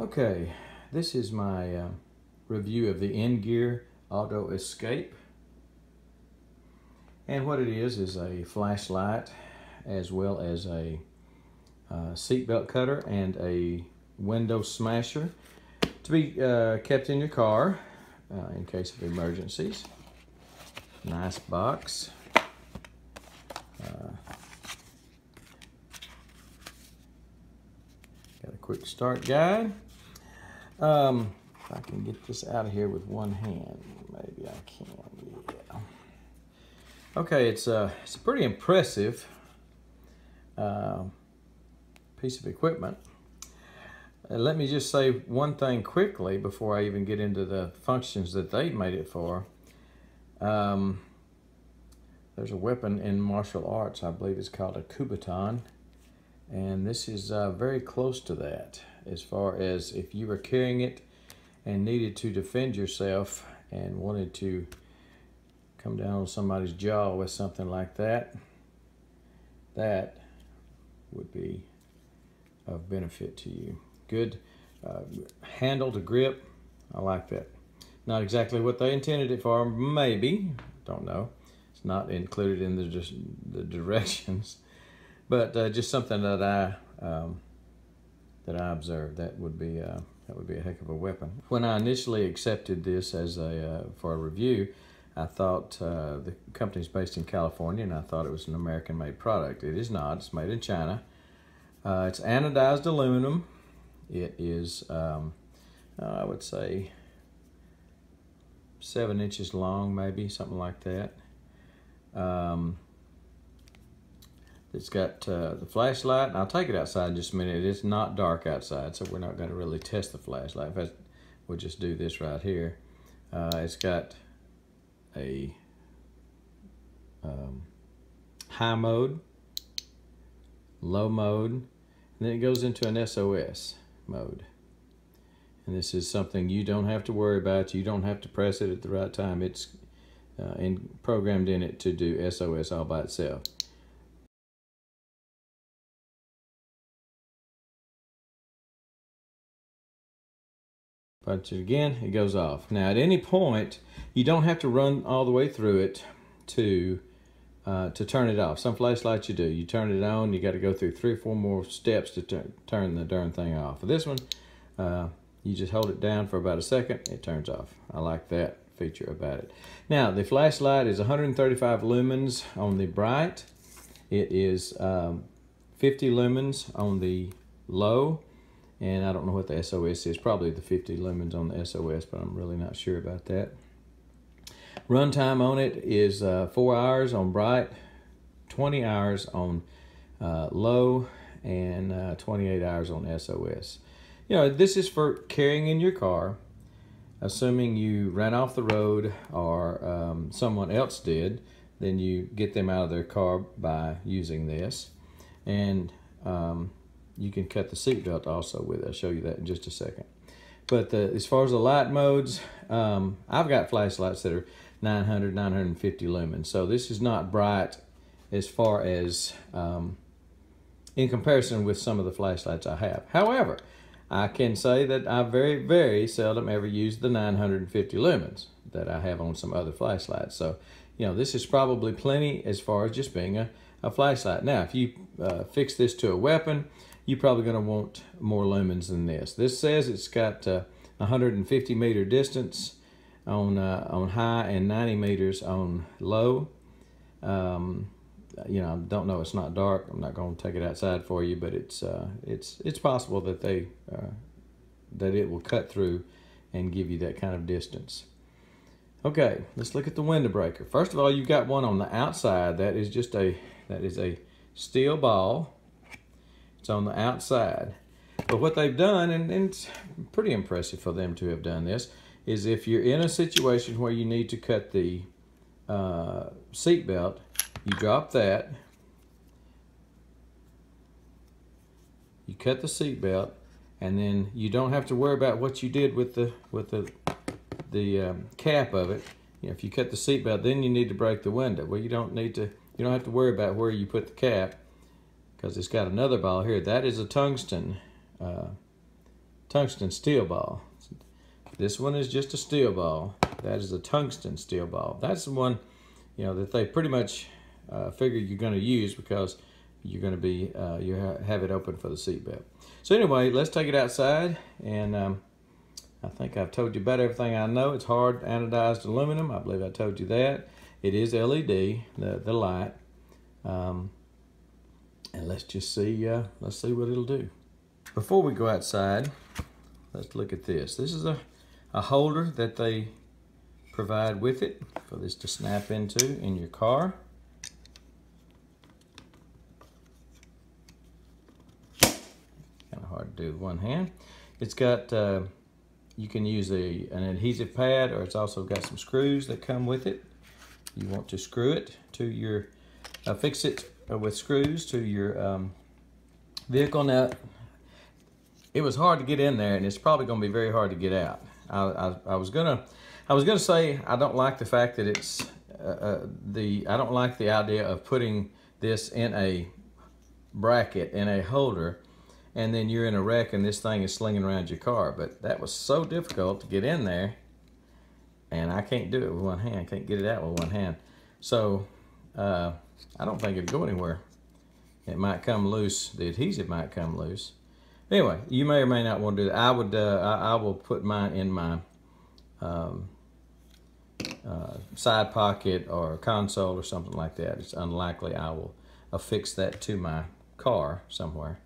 Okay, this is my uh, review of the N-Gear Auto Escape. And what it is is a flashlight as well as a uh, seatbelt cutter and a window smasher to be uh, kept in your car uh, in case of emergencies. Nice box. Uh, got a quick start guide. Um, if I can get this out of here with one hand, maybe I can, yeah. Okay, it's a, it's a pretty impressive uh, piece of equipment. Uh, let me just say one thing quickly before I even get into the functions that they made it for. Um, there's a weapon in martial arts, I believe it's called a kubotan, and this is uh, very close to that as far as if you were carrying it and needed to defend yourself and wanted to come down on somebody's jaw with something like that, that would be of benefit to you. Good uh, handle to grip, I like that. Not exactly what they intended it for, maybe, don't know. It's not included in the, just the directions, but uh, just something that I um, that I observed. That would be uh, that would be a heck of a weapon. When I initially accepted this as a uh, for a review, I thought uh, the company's based in California, and I thought it was an American-made product. It is not. It's made in China. Uh, it's anodized aluminum. It is, um, I would say, seven inches long, maybe something like that. Um, it's got uh, the flashlight, and I'll take it outside in just a minute. It's not dark outside, so we're not going to really test the flashlight. Fact, we'll just do this right here. Uh, it's got a um, high mode, low mode, and then it goes into an SOS mode. And this is something you don't have to worry about. You don't have to press it at the right time. It's uh, in, programmed in it to do SOS all by itself. Punch it again, it goes off. Now at any point, you don't have to run all the way through it to uh, to turn it off. Some flashlights you do. You turn it on, you got to go through three or four more steps to turn the darn thing off. For this one, uh, you just hold it down for about a second, it turns off. I like that feature about it. Now, the flashlight is 135 lumens on the bright. It is um, 50 lumens on the low and I don't know what the SOS is, probably the 50 lumens on the SOS, but I'm really not sure about that. Runtime on it is uh, 4 hours on bright, 20 hours on uh, low, and uh, 28 hours on SOS. You know, this is for carrying in your car, assuming you ran off the road or um, someone else did, then you get them out of their car by using this. And um, you can cut the seatbelt also with it. I'll show you that in just a second. But the, as far as the light modes, um, I've got flashlights that are 900, 950 lumens. So this is not bright as far as um, in comparison with some of the flashlights I have. However, I can say that I very, very seldom ever use the 950 lumens that I have on some other flashlights. So, you know, this is probably plenty as far as just being a, a flashlight. Now, if you uh, fix this to a weapon, you're probably going to want more lumens than this. This says it's got uh, 150 meter distance on uh, on high and 90 meters on low. Um, you know, I don't know. It's not dark. I'm not going to take it outside for you, but it's uh, it's it's possible that they uh, that it will cut through and give you that kind of distance. Okay, let's look at the window breaker. First of all, you've got one on the outside. That is just a that is a steel ball it's on the outside. But what they've done, and, and it's pretty impressive for them to have done this, is if you're in a situation where you need to cut the uh, seat belt, you drop that, you cut the seat belt, and then you don't have to worry about what you did with the with the the um, cap of it. You know, if you cut the seat belt, then you need to break the window. Well, you don't need to. You don't have to worry about where you put the cap because it's got another ball here. That is a tungsten uh, tungsten steel ball. This one is just a steel ball. That is a tungsten steel ball. That's the one, you know, that they pretty much uh, figure you're going to use because you're going to be, uh, you ha have it open for the seatbelt. So anyway, let's take it outside and um, I think I've told you about everything I know. It's hard anodized aluminum. I believe I told you that. It is LED, the, the light. Um, and let's just see, uh, let's see what it'll do. Before we go outside, let's look at this. This is a, a holder that they provide with it for this to snap into in your car. Kind of hard to do with one hand. It's got, uh, you can use a, an adhesive pad or it's also got some screws that come with it. You want to screw it to your, uh, fix it uh, with screws to your um, vehicle. Now, it was hard to get in there and it's probably going to be very hard to get out. I, I, I was gonna I was gonna say I don't like the fact that it's uh, uh, the I don't like the idea of putting this in a bracket in a holder and then you're in a wreck and this thing is slinging around your car but that was so difficult to get in there and I can't do it with one hand can't get it out with one hand so uh, I don't think it'd go anywhere it might come loose the adhesive might come loose Anyway, you may or may not want to do that. I would, uh, I, I, will put mine in my um, uh, side pocket or console or something like that. It's unlikely I will affix that to my car somewhere.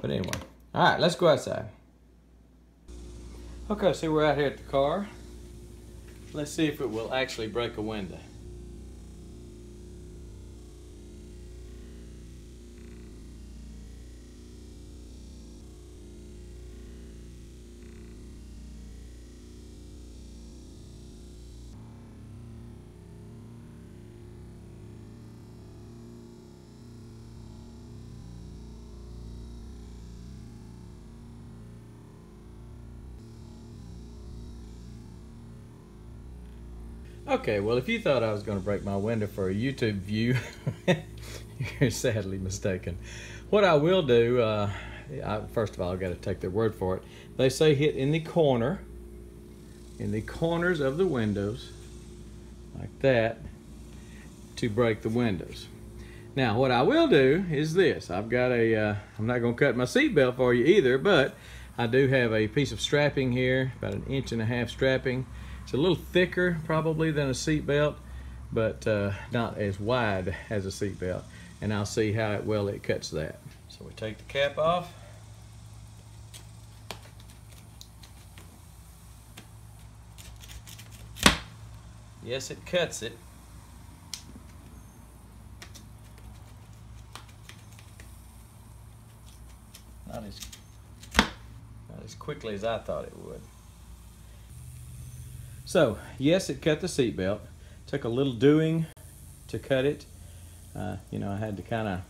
But anyway, all right, let's go outside. Okay, so we're out here at the car. Let's see if it will actually break a window. Okay, well, if you thought I was going to break my window for a YouTube view, you're sadly mistaken. What I will do, uh, I, first of all, I've got to take their word for it. They say hit in the corner, in the corners of the windows, like that, to break the windows. Now, what I will do is this. I've got a, uh, I'm not going to cut my seatbelt for you either, but I do have a piece of strapping here, about an inch and a half strapping, it's a little thicker probably than a seat belt, but uh, not as wide as a seat belt. And I'll see how well it cuts that. So we take the cap off. Yes, it cuts it. Not as, not as quickly as I thought it would. So, yes, it cut the seatbelt. Took a little doing to cut it. Uh, you know, I had to kind of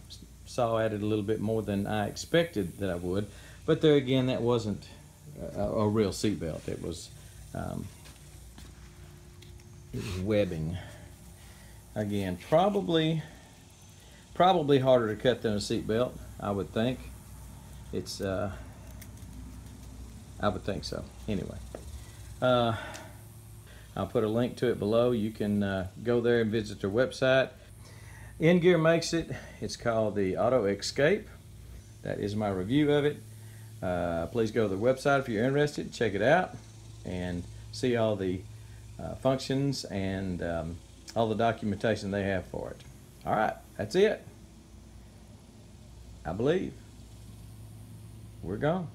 saw at it a little bit more than I expected that I would. But there again, that wasn't a, a real seatbelt. It was um, it was webbing. Again, probably probably harder to cut than a seatbelt. I would think. It's uh, I would think so. Anyway. Uh, I'll put a link to it below. You can uh, go there and visit their website. Ingear makes it. It's called the AutoXscape. That is my review of it. Uh, please go to the website if you're interested. Check it out and see all the uh, functions and um, all the documentation they have for it. All right, that's it. I believe. We're gone.